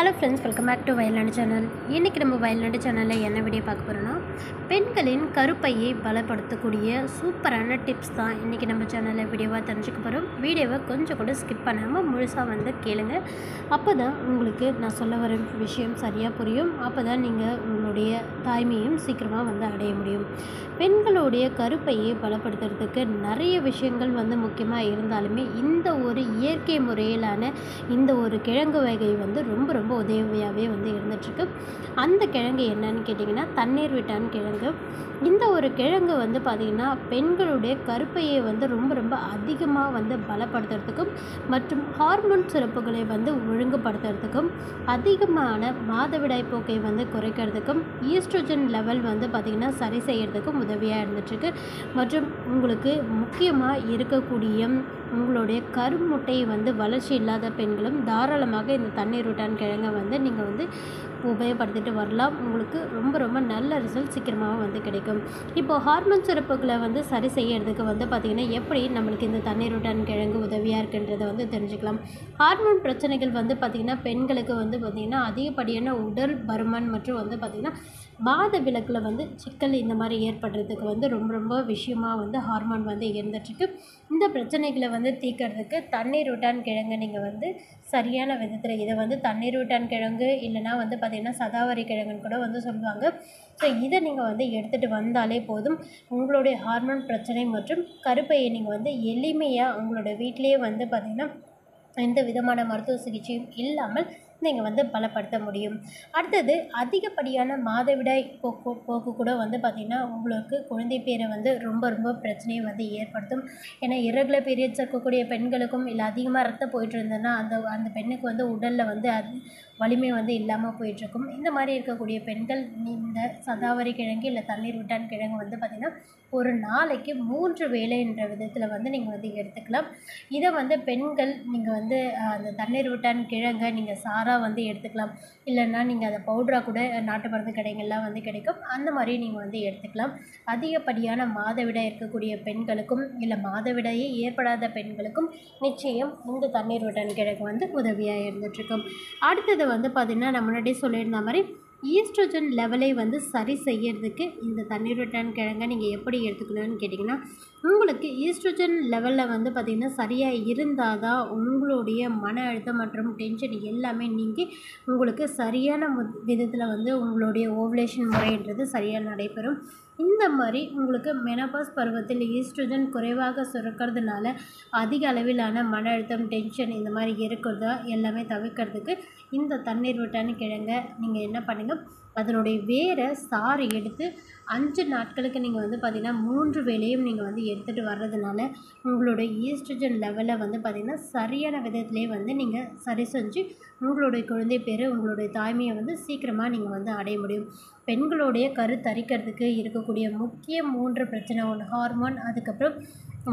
Hello friends welcome back to Vayalnadu channel இன்றைக்கி நம்ம வயல்நாடு சேனலில் என்ன வீடியோ பார்க்க போகிறோன்னா பெண்களின் கருப்பையை பலப்படுத்தக்கூடிய சூப்பரான டிப்ஸ் தான் இன்றைக்கி நம்ம சேனலில் வீடியோவாக தெரிஞ்சுக்க போகிறோம் வீடியோவை கொஞ்சம் கூட ஸ்கிப் பண்ணாமல் முழுசாக வந்து கேளுங்க. அப்போ தான் உங்களுக்கு நான் சொல்ல வர விஷயம் சரியாக புரியும். அப்போ தான் நீங்கள் உங்களுடைய தாய்மையும் சீக்கிரமாக வந்து அடைய முடியும். பெண்களுடைய கருப்பையை பலப்படுத்துறதுக்கு நிறைய விஷயங்கள் வந்து முக்கியமாக இருந்தாலுமே இந்த ஒரு இயற்கை முறையிலான இந்த ஒரு கிழங்கு வகை வந்து ரொம்ப ரொம்ப உதவியாகவே வந்து இருந்துகிட்ருக்கு அந்த கிழங்கு என்னன்னு கேட்டிங்கன்னா தண்ணீர் விட்டான் கிழங்கு. இந்த ஒரு கிழங்கு வந்து பார்த்திங்கன்னா பெண்களுடைய கருப்பையை வந்து ரொம்ப ரொம்ப அதிகமாக வந்து பலப்படுத்துறதுக்கும் மற்றும் ஹார்மோன் சிறப்புகளை வந்து ஒழுங்குபடுத்துறதுக்கும் அதிகமான மாதவிடாய் போக்கை வந்து குறைக்கிறதுக்கும் ஈஸ்ட்ரோஜன் லெவல் வந்து பார்த்திங்கன்னா சரி செய்கிறதுக்கு உதவியாக இருந்துட்டுருக்கு மற்றும் உங்களுக்கு முக்கியமாக இருக்கக்கூடிய உங்களுடைய கருமுட்டை வந்து வளர்ச்சி இல்லாத பெண்களும் தாராளமாக இந்த தண்ணீர் விட்டான் கிழங்கை வந்து நீங்கள் வந்து உபயோகப்படுத்திட்டு வரலாம். உங்களுக்கு ரொம்ப ரொம்ப நல்ல ரிசல்ட் சீக்கிரமாக வந்து கிடைக்கும். இப்போது ஹார்மோன் சுரப்புகளை வந்து சரி செய்யறதுக்கு வந்து பார்த்திங்கன்னா எப்படி நம்மளுக்கு இந்த தண்ணீர் விட்டான் கிழங்கு உதவியாக இருக்குன்றதை வந்து தெரிஞ்சுக்கலாம். ஹார்மோன் பிரச்சனைகள் வந்து பார்த்திங்கன்னா பெண்களுக்கு வந்து பார்த்திங்கன்னா அதிகப்படியான உடல் பருமன் மற்றும் வந்து பார்த்திங்கன்னா பாத விளக்கில் வந்து சிக்கல் இந்த மாதிரி ஏற்படுறதுக்கு வந்து ரொம்ப ரொம்ப விஷயமாக வந்து ஹார்மோன் வந்து இருந்துட்டுருக்கு இந்த பிரச்சனைகளை வந்து வந்து தீர்க்கறதுக்கு தண்ணீர் ஊட்டான் கிழங்கு நீங்கள் வந்து சரியான விதத்தில் இதை வந்து தண்ணீர் ஊட்டான் கிழங்கு இல்லைனா வந்து பார்த்திங்கன்னா சதாவரி கிழங்குன்னு கூட வந்து சொல்லுவாங்க. ஸோ இதை நீங்கள் வந்து எடுத்துகிட்டு வந்தாலே போதும். உங்களுடைய ஹார்மோன் பிரச்சனை மற்றும் கருப்பையை நீங்கள் வந்து எளிமையாக உங்களோட வீட்டிலேயே வந்து பார்த்திங்கன்னா எந்த விதமான மருத்துவ சிகிச்சையும் இல்லாமல் நீங்கள் வந்து பலப்படுத்த முடியும். அடுத்தது அதிகப்படியான மாதவிடாய் போக்கு போக்கு கூட வந்து பார்த்திங்கன்னா உங்களுக்கு குழந்தை பேரை வந்து ரொம்ப ரொம்ப பிரச்சனையை வந்து ஏற்படுத்தும். ஏன்னா இரகுலர் பீரியட்ஸ் இருக்கக்கூடிய பெண்களுக்கும் இல்லை அதிகமாக ரத்தம் போயிட்டு இருந்ததுன்னா அந்த அந்த பெண்ணுக்கு வந்து உடலில் வந்து அது வலிமை வந்து இல்லாமல் போயிட்டுருக்கும். இந்த மாதிரி இருக்கக்கூடிய பெண்கள் இந்த சதாவரி கிழங்கு இல்லை தண்ணீர் விட்டான் கிழங்கு வந்து பார்த்திங்கன்னா ஒரு நாளைக்கு மூன்று வேலைன்ற விதத்தில் வந்து நீங்கள் வந்து எடுத்துக்கலாம். இதை வந்து பெண்கள் நீங்கள் வந்து அந்த தண்ணீர் விட்டான் கிழங்கை நீங்கள் சாராக வந்து எடுத்துக்கலாம். இல்லைன்னா நீங்கள் அதை பவுட்ராக கூட நாட்டு மருந்து கடைகள்லாம் வந்து கிடைக்கும். அந்த மாதிரி நீங்கள் வந்து எடுத்துக்கலாம். அதிகப்படியான மாதவிடாய் இருக்கக்கூடிய பெண்களுக்கும் இல்லை மாதவிடாயே ஏற்படாத பெண்களுக்கும் நிச்சயம் இந்த தண்ணீர் விட்டன் கிழங்கு வந்து உதவியாக இருந்துகிட்ருக்கும் அடுத்தது வந்து பார்த்திங்கன்னா நான் முன்னாடியே சொல்லியிருந்த மாதிரி ஈஸ்ட்ரோஜன் லெவலை வந்து சரி செய்யறதுக்கு இந்த தண்ணீர் கிழங்கை நீங்கள் எப்படி எடுத்துக்கணும்னு கேட்டிங்கன்னா உங்களுக்கு ஈஸ்ட்ரோஜன் லெவலில் வந்து பார்த்திங்கன்னா சரியாக இருந்தால் தான் உங்களுடைய மன அழுத்தம் மற்றும் டென்ஷன் எல்லாமே நீங்கள் உங்களுக்கு சரியான விதத்தில் வந்து உங்களுடைய ஓவலேஷன் முறைன்றது சரியாக நடைபெறும். இந்த மாதிரி உங்களுக்கு மெனபாஸ் பருவத்தில் ஈஸ்ட்ரஜன் குறைவாக சுரக்கிறதுனால அதிக அளவிலான மன அழுத்தம் டென்ஷன் இந்த மாதிரி இருக்கிறதா எல்லாமே தவிர்க்கிறதுக்கு இந்த தண்ணீர் விட்டான கிழங்க நீங்கள் என்ன பண்ணுங்கள் அதனுடைய வேரை சாறு எடுத்து அஞ்சு நாட்களுக்கு நீங்கள் வந்து பார்த்திங்கன்னா மூன்று வேலையும் நீங்கள் வந்து எடுத்துகிட்டு வர்றதுனால உங்களுடைய ஈஸ்ட்ரஜன் லெவலை வந்து பார்த்திங்கன்னா சரியான விதத்திலே வந்து நீங்கள் சரி செஞ்சு உங்களுடைய குழந்தை பேர் உங்களுடைய தாய்மையை வந்து சீக்கிரமாக நீங்கள் வந்து அடைய முடியும். பெண்களுடைய கரு தரிக்கிறதுக்கு இருக்கக்கூடிய முக்கிய மூன்று பிரச்சனை ஒன்று ஹார்மோன் அதுக்கப்புறம்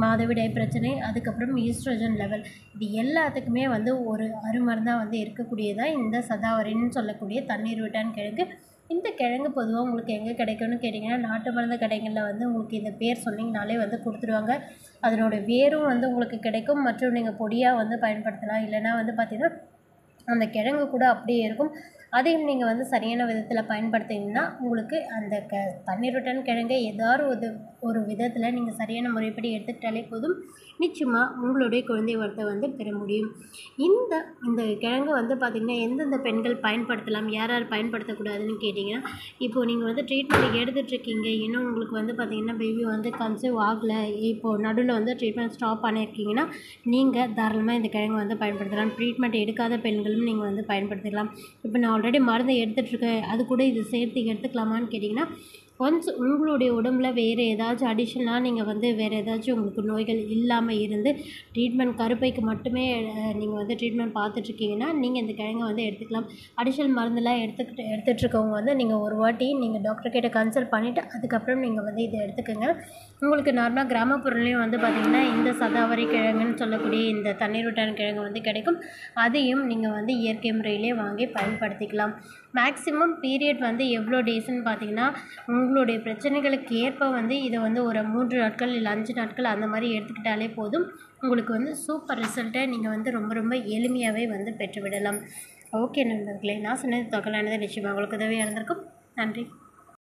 மாதவிடாய் பிரச்சனை அதுக்கப்புறம் ஈஸ்ட்ரஜன் லெவல் இது எல்லாத்துக்குமே வந்து ஒரு அருமருந்தாக வந்து இருக்கக்கூடியதாக இந்த சதாவரின்னு சொல்லக்கூடிய தண்ணீர் விட்டான் கிழங்கு. இந்த கிழங்கு பொதுவாக உங்களுக்கு எங்கே கிடைக்கும்னு கேட்டிங்கன்னா நாட்டு மருந்து கடைகளில் வந்து உங்களுக்கு இந்த பேர் சொன்னிங்கனாலே வந்து கொடுத்துருவாங்க. அதனோடய வேரும் வந்து உங்களுக்கு கிடைக்கும். மற்றும் நீங்கள் பொடியாக வந்து பயன்படுத்தலாம். இல்லைனா வந்து பார்த்திங்கன்னா அந்த கிழங்கு கூட அப்படியே இருக்கும். அதையும் நீங்கள் வந்து சரியான விதத்தில் பயன்படுத்திங்கன்னா உங்களுக்கு அந்த க தண்ணீர் கிழங்கை ஏதாவது ஒரு ஒரு விதத்தில் நீங்கள் சரியான முறைப்படி எடுத்துக்கிட்டாலே போதும். நிச்சயமாக உங்களுடைய குழந்தை வரத்தை வந்து பெற முடியும். இந்த இந்த கிழங்கு வந்து பார்த்திங்கன்னா எந்தெந்த பெண்கள் பயன்படுத்தலாம் யார் யார் பயன்படுத்தக்கூடாதுன்னு கேட்டிங்கன்னா இப்போது நீங்கள் வந்து ட்ரீட்மெண்ட் எடுத்துகிட்ருக்கீங்க இன்னும் உங்களுக்கு வந்து பார்த்திங்கன்னா பேபி வந்து கன்சீவ் ஆகலை. இப்போது நடுவில் வந்து ட்ரீட்மெண்ட் ஸ்டாப் பண்ணியிருக்கீங்கன்னா நீங்கள் தாராளமாக இந்த கிழங்கு வந்து பயன்படுத்தலாம். ட்ரீட்மெண்ட் எடுக்காத பெண்களும் நீங்கள் வந்து பயன்படுத்திக்கலாம் இப்போ நான் ஆல்ரெடி மருந்து எடுத்துகிட்ருக்கேன் அது கூட இது சேர்த்து எடுத்துக்கலாமான்னு கேட்டிங்கன்னா ஒன்ஸ் உங்களுடைய உடம்பில் வேறு ஏதாச்சும் அடிஷனாக நீங்கள் வந்து வேறு ஏதாச்சும் உங்களுக்கு நோய்கள் இல்லாமல் இருந்து ட்ரீட்மெண்ட் கருப்பைக்கு மட்டுமே நீங்கள் வந்து ட்ரீட்மெண்ட் பார்த்துட்ருக்கீங்கன்னா நீங்கள் இந்த கிழங்கை வந்து எடுத்துக்கலாம். அடிஷனல் மருந்தெல்லாம் எடுத்துக்கிட்டு எடுத்துகிட்ருக்கவங்க வந்து நீங்கள் ஒரு வாட்டி நீங்கள் டாக்டர்கிட்ட கன்சல்ட் பண்ணிவிட்டு அதுக்கப்புறம் நீங்கள் வந்து இதை எடுத்துக்கோங்க. உங்களுக்கு நார்மலாக கிராமப்புறத்துலேயும் வந்து பார்த்திங்கன்னா இந்த சதாவரி கிழங்குன்னு சொல்லக்கூடிய இந்த தண்ணீர் விட்டான கிழங்கு வந்து கிடைக்கும். அதையும் நீங்கள் வந்து இயற்கை முறையிலே வாங்கி பயன்படுத்திக்கலாம். மேக்ஸிமம் பீரியட் வந்து எவ்வளோ டேஸ்ன்னு பார்த்தீங்கன்னா உங்களுடைய பிரச்சனைகளுக்கு ஏற்ப வந்து இதை வந்து ஒரு மூன்று நாட்கள் இல்லை அஞ்சு நாட்கள் அந்த மாதிரி எடுத்துக்கிட்டாலே போதும். உங்களுக்கு வந்து சூப்பர் ரிசல்ட்டை நீங்கள் வந்து ரொம்ப ரொம்ப எளிமையாகவே வந்து பெற்றுவிடலாம். ஓகே நண்பர்களே நான் சொன்னது தொகலானது நிச்சயமாக உங்களுக்கு உதவியாக இருந்திருக்கும். நன்றி.